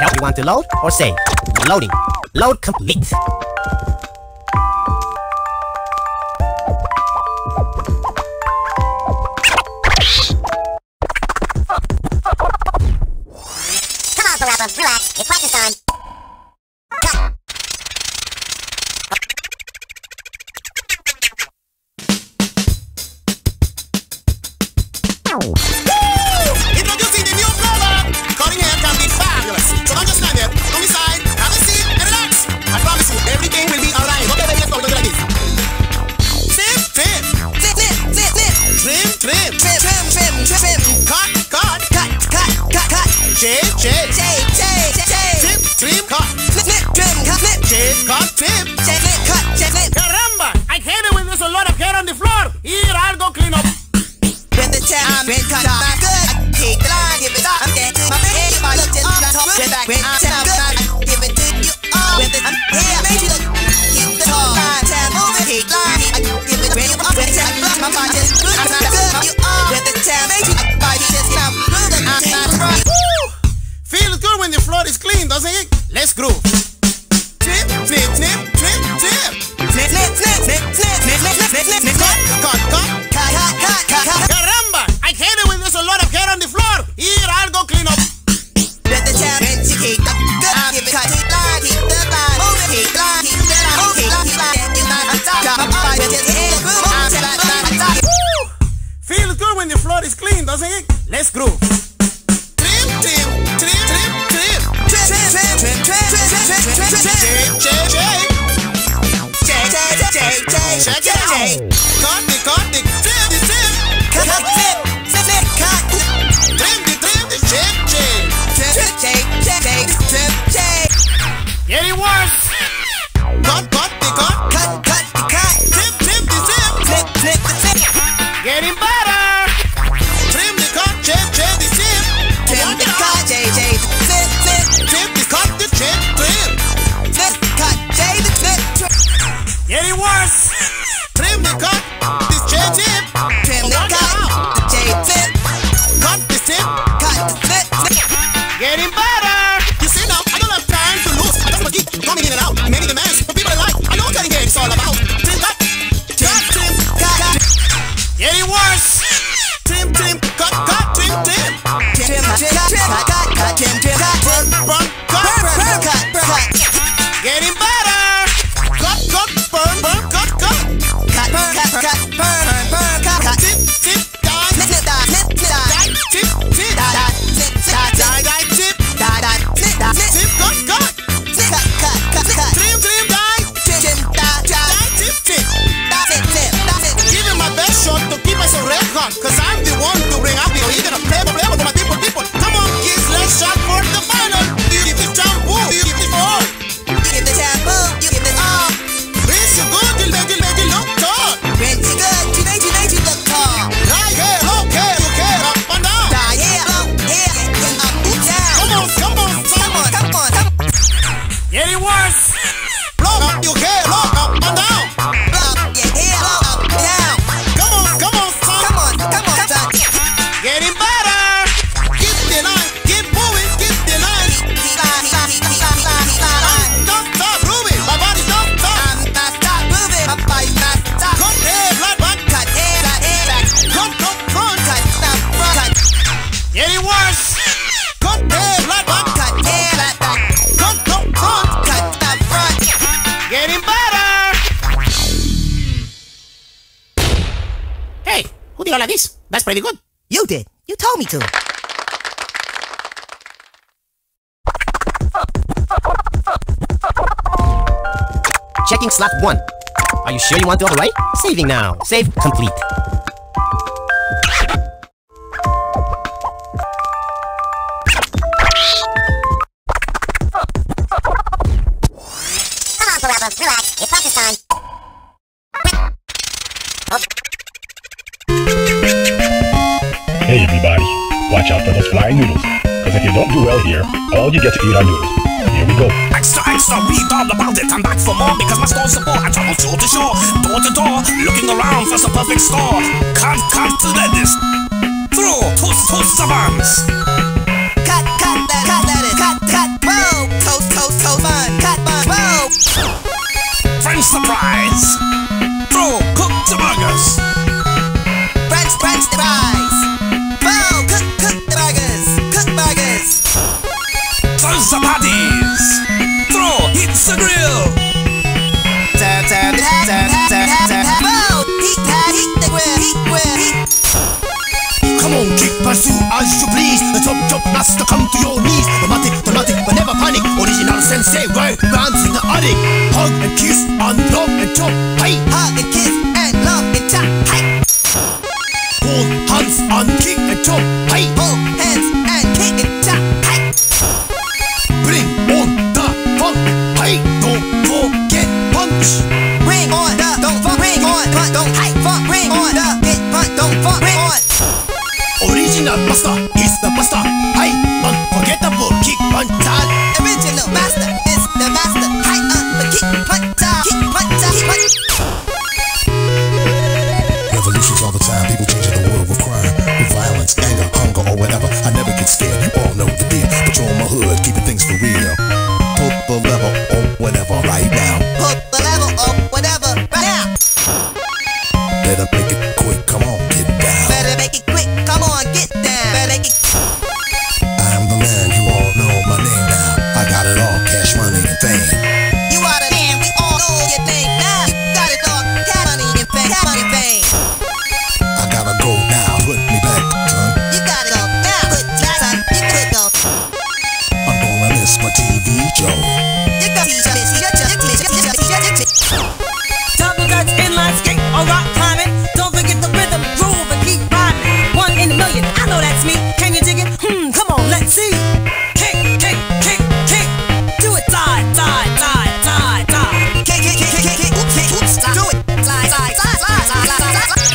help you want to load or save. Loading. Load complete. Relax, it's Oh. Shake, shake, shake, shake, shake. Tip, trim, cut. Flip, flip, trim, cut. Flip, shake, cut, trim. Let's groove. Trip, trip, trip, trip, trip. Trip, trip, trip, trip, trip, trip, trip, trip, trip, trip. buddies. That's pretty good. You did. You told me to. Checking slot 1. Are you sure you want to overwrite? Saving now. Save complete. Watch out for those flying noodles, because if you don't do well here, all you get to eat are noodles. Here we go. Extra, extra, read all about it. I'm back for more because my store's a bore. I travel shore to shore, door to door, looking around for some perfect store. Can't, can't do this. Through, toast, the savants. master, come to your knees. Romantic, dramatic, but never panic. Original sensei, right? Rhymes in the attic. Hug and kiss, and love and chop. or whatever.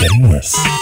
cariños.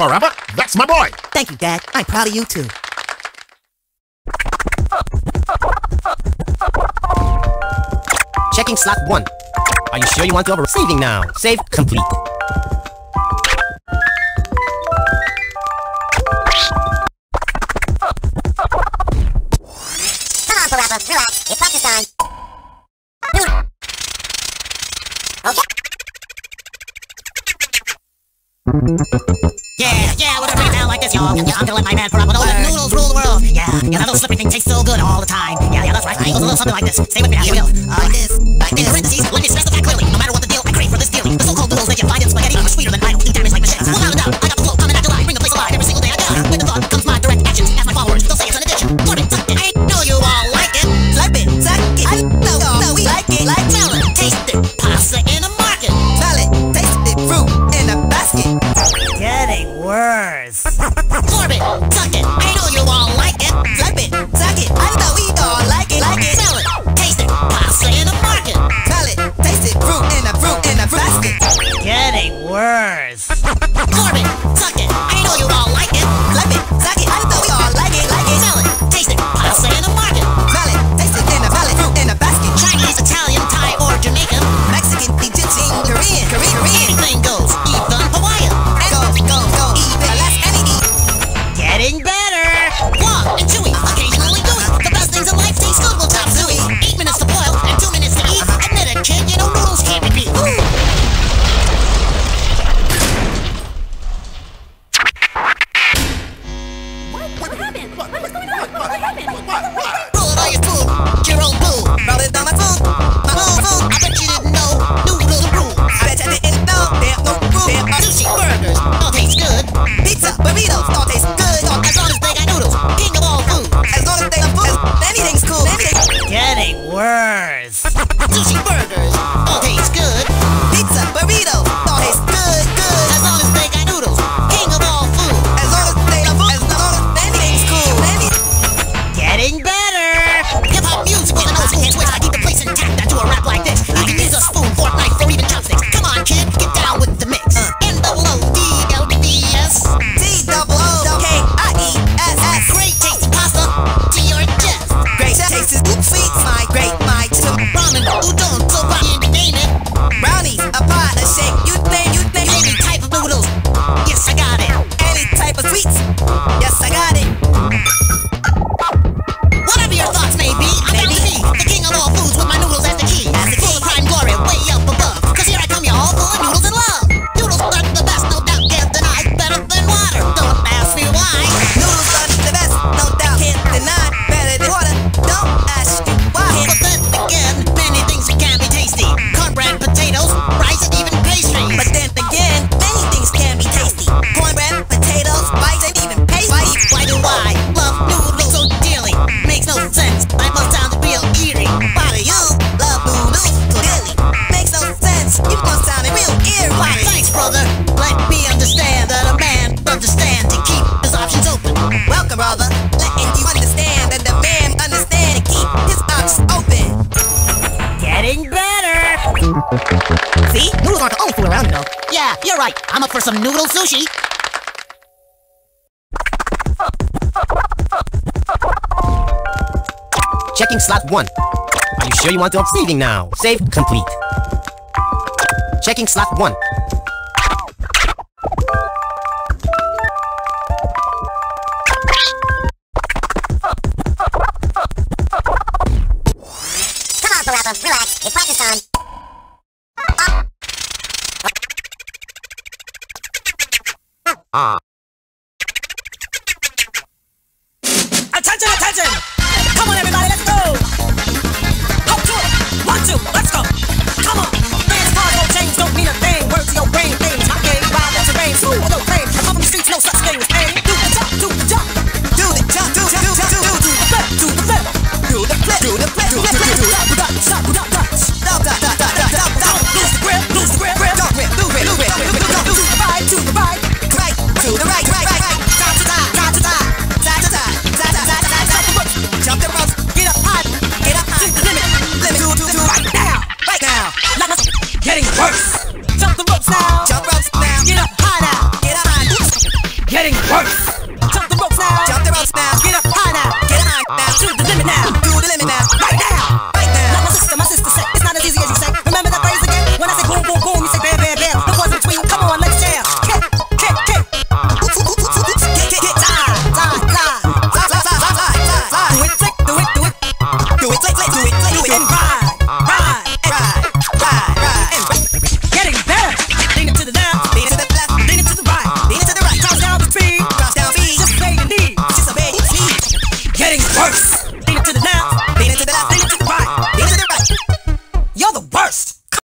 Parappa. That's my boy. Thank you, Dad. I'm proud of you, too. Checking slot 1. Are you sure you want to over- Saving now. Save complete. Relax. It's practice time. Okay. Yeah, yeah, with a break down like this, y'all. Yeah, I'm gonna let my man put up with all noodles rule the world. Yeah, yeah, that little slippery thing tastes so good all the time. Yeah, yeah, that's right. It goes a little something like this. Stay with me now, here like this, like this. right, I'm up for some noodle sushi. Checking slot 1. Are you sure you want to up saving now? Save complete. Checking slot 1. 아, 아, 잠깐만, 잠깐만!